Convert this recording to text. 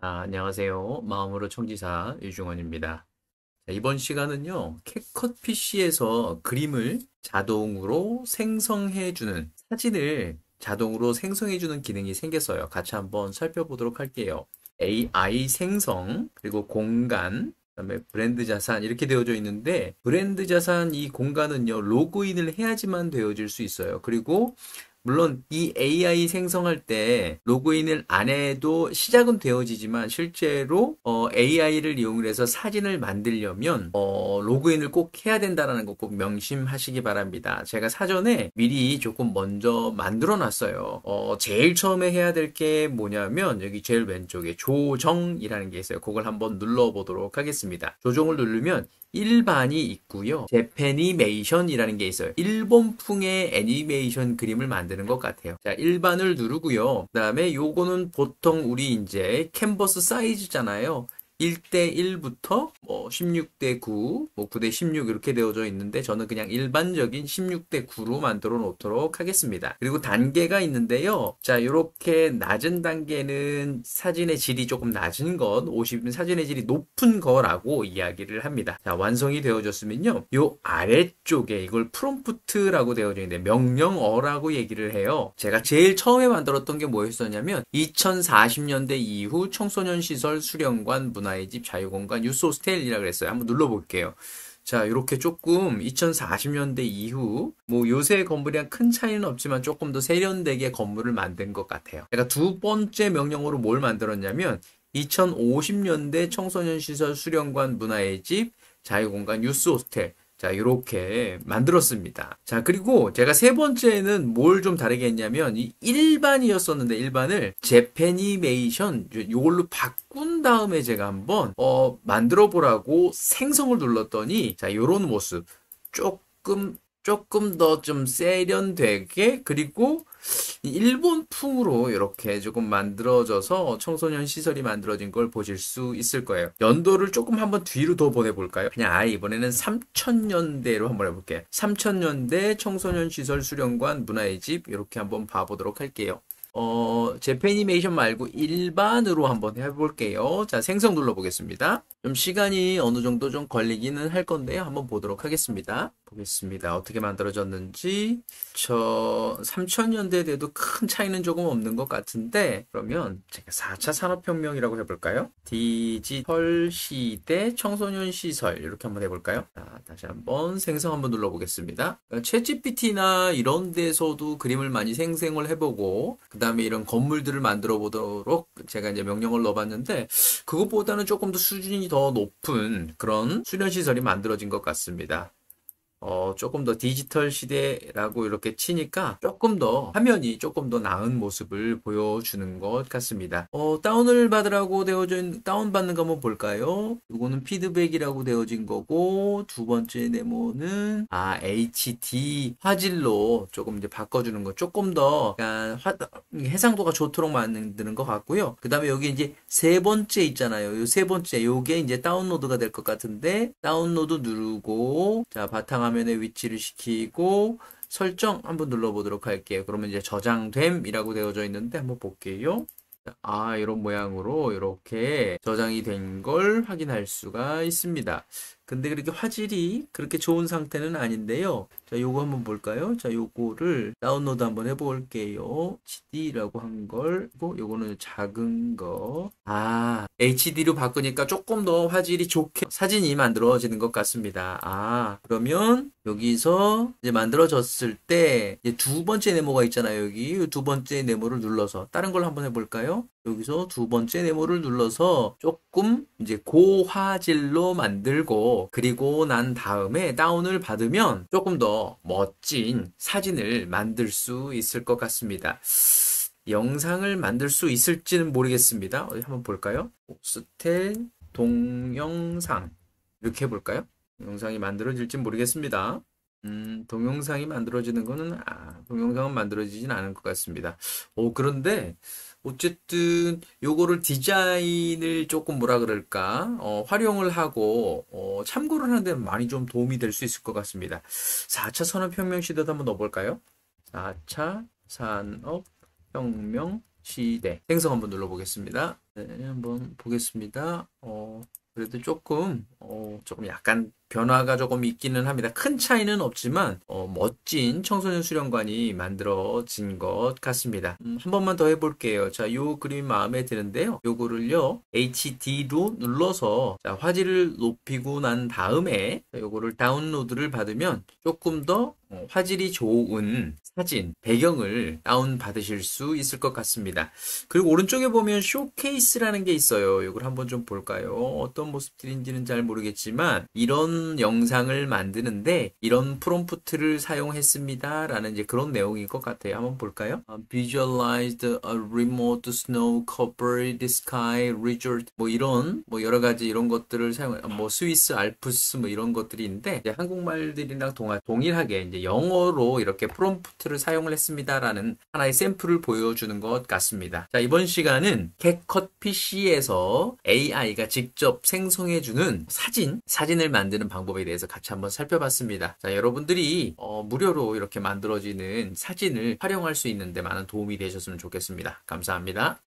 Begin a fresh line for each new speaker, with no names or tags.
아, 안녕하세요. 마음으로 청지사 유중원입니다. 자, 이번 시간은요, 캡컷 PC에서 그림을 자동으로 생성해주는 사진을 자동으로 생성해주는 기능이 생겼어요. 같이 한번 살펴보도록 할게요. AI 생성, 그리고 공간, 그다음에 브랜드 자산 이렇게 되어져 있는데 브랜드 자산 이 공간은요 로그인을 해야지만 되어질 수 있어요. 그리고 물론 이 AI 생성할 때 로그인을 안 해도 시작은 되어지지만 실제로 어, AI를 이용해서 사진을 만들려면 어, 로그인을 꼭 해야 된다는 거 꼭 명심하시기 바랍니다. 제가 사전에 미리 조금 먼저 만들어 놨어요. 어, 제일 처음에 해야 될 게 뭐냐면 여기 제일 왼쪽에 조정이라는 게 있어요. 그걸 한번 눌러 보도록 하겠습니다. 조정을 누르면 일반이 있고요. 재패니메이션이라는 게 있어요. 일본풍의 애니메이션 그림을 만드는 것 같아요. 자, 일반을 누르고요. 그 다음에 요거는 보통 우리 이제 캔버스 사이즈잖아요. 1대 1부터 뭐 16대 9, 뭐 9대 16 이렇게 되어져 있는데 저는 그냥 일반적인 16대 9로 만들어 놓도록 하겠습니다. 그리고 단계가 있는데요. 자, 이렇게 낮은 단계는 사진의 질이 조금 낮은 것, 50은 사진의 질이 높은 거라고 이야기를 합니다. 자, 완성이 되어졌으면요. 요 아래쪽에 이걸 프롬프트라고 되어져 있는데 명령어라고 얘기를 해요. 제가 제일 처음에 만들었던 게 뭐였었냐면 2040년대 이후 청소년 시설 수련관 문화 문화의 집 자유공간 유소스텔이라 그랬어요. 한번 눌러볼게요. 자, 이렇게 조금 2040년대 이후 뭐 요새 건물이랑 큰 차이는 없지만 조금 더 세련되게 건물을 만든 것 같아요. 제가 두 번째 명령으로 뭘 만들었냐면 2050년대 청소년 시설 수련관 문화의 집 자유공간 유스 호스텔 자, 이렇게 만들었습니다. 자, 그리고 제가 세 번째는 뭘 좀 다르게 했냐면, 이 일반이었었는데, 일반을 재패니메이션, 요걸로 바꾼 다음에 제가 한번, 어, 만들어 보라고 생성을 눌렀더니, 자, 요런 모습. 조금, 조금 더 좀 세련되게, 그리고 일본풍으로 이렇게 조금 만들어져서 청소년 시설이 만들어진 걸 보실 수 있을 거예요. 연도를 조금 한번 뒤로 더 보내볼까요? 그냥 아 이번에는 3000년대로 한번 해볼게요. 3000년대 청소년 시설 수련관 문화의 집 이렇게 한번 봐보도록 할게요. 어, 제페니메이션 말고 일반으로 한번 해볼게요. 자, 생성 눌러보겠습니다. 좀 시간이 어느 정도 좀 걸리기는 할 건데요. 한번 보도록 하겠습니다. 보겠습니다. 어떻게 만들어졌는지. 저 3000년대 돼도 큰 차이는 조금 없는 것 같은데 그러면 제가 4차 산업혁명이라고 해볼까요? 디지털 시대 청소년 시설 이렇게 한번 해볼까요? 자, 다시 한번 생성 한번 눌러보겠습니다. 채 GPT나 이런 데서도 그림을 많이 생성을 해보고 그 다음에 이런 건물들을 만들어 보도록 제가 이제 명령을 넣어봤는데 그것보다는 조금 더 수준이 더 높은 그런 수련 시설이 만들어진 것 같습니다. 어, 조금 더 디지털 시대라고 이렇게 치니까 조금 더 화면이 조금 더 나은 모습을 보여주는 것 같습니다. 어, 다운을 받으라고 되어진, 다운받는 거 한번 볼까요? 이거는 피드백이라고 되어진 거고, 두 번째 네모는, 아, HD 화질로 조금 이제 바꿔주는 거. 조금 더, 약간 화, 해상도가 좋도록 만드는 것 같고요. 그 다음에 여기 이제 세 번째 있잖아요. 요 세 번째, 요게 이제 다운로드가 될 것 같은데, 다운로드 누르고, 자, 바탕 화 면에 위치를 시키고 설정 한번 눌러보도록 할게요. 그러면 이제 저장됨이라고 되어져 있는데 한번 볼게요. 아, 이런 모양으로 이렇게 저장이 된 걸 확인할 수가 있습니다. 근데 그렇게 화질이 그렇게 좋은 상태는 아닌데요. 자, 요거 한번 볼까요? 자, 요거를 다운로드 한번 해볼게요. HD라고 한 걸, 요거는 작은 거. 아, HD로 바꾸니까 조금 더 화질이 좋게 사진이 만들어지는 것 같습니다. 아, 그러면 여기서 이제 만들어졌을 때두 번째 네모가 있잖아요. 여기 두 번째 네모를 눌러서 다른 걸 한번 해볼까요? 여기서 두 번째 네모를 눌러서 조금 이제 고화질로 만들고 그리고 난 다음에 다운을 받으면 조금 더 멋진 사진을 만들 수 있을 것 같습니다. 영상을 만들 수 있을지는 모르겠습니다. 어디 한번 볼까요? 스텔 동영상 이렇게 해볼까요? 영상이 만들어질지 모르겠습니다. 음, 동영상이 만들어지는 거는 아, 동영상은 만들어지진 않을 것 같습니다. 오, 그런데 어쨌든 요거를 디자인을 조금 뭐라 그럴까 어, 활용을 하고 어, 참고를 하는 데 많이 좀 도움이 될 수 있을 것 같습니다. 4차 산업혁명 시대도 한번 넣어볼까요? 4차 산업혁명 시대 생성 한번 눌러보겠습니다. 네, 한번 보겠습니다. 어, 그래도 조금 어, 조금 약간 변화가 조금 있기는 합니다. 큰 차이는 없지만 어, 멋진 청소년 수련관이 만들어진 것 같습니다. 음, 한 번만 더 해볼게요. 자, 요 그림 마음에 드는데요. 요거를요 HD로 눌러서 자, 화질을 높이고 난 다음에 요거를 다운로드를 받으면 조금 더 어, 화질이 좋은 사진, 배경을 다운 받으실 수 있을 것 같습니다. 그리고 오른쪽에 보면 쇼케이스라는 게 있어요. 이걸 한번 좀 볼까요? 어떤 모습들인지는 잘 모르겠지만 이런 영상을 만드는데 이런 프롬프트를 사용했습니다. 라는 이제 그런 내용일 것 같아요. 한번 볼까요? Uh, visualized a remote snow covered sky resort 뭐 이런 뭐 여러 가지 이런 것들을 사용 뭐 스위스 알프스 뭐 이런 것들이 있는데 한국말들이랑 동아, 동일하게 이제 영어로 이렇게 프롬프트를 사용을 했습니다라는 하나의 샘플을 보여주는 것 같습니다. 자, 이번 시간은 캣컷 PC에서 AI가 직접 생성해주는 사진, 사진을 만드는 방법에 대해서 같이 한번 살펴봤습니다. 자, 여러분들이 어, 무료로 이렇게 만들어지는 사진을 활용할 수 있는데 많은 도움이 되셨으면 좋겠습니다. 감사합니다.